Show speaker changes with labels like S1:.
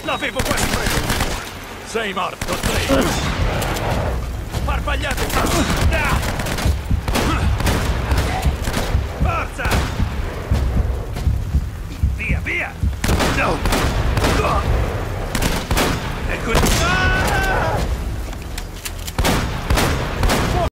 S1: L'avevo quasi preso! Sei morto, Drake! Farfagliate! Forza! Via, via! No!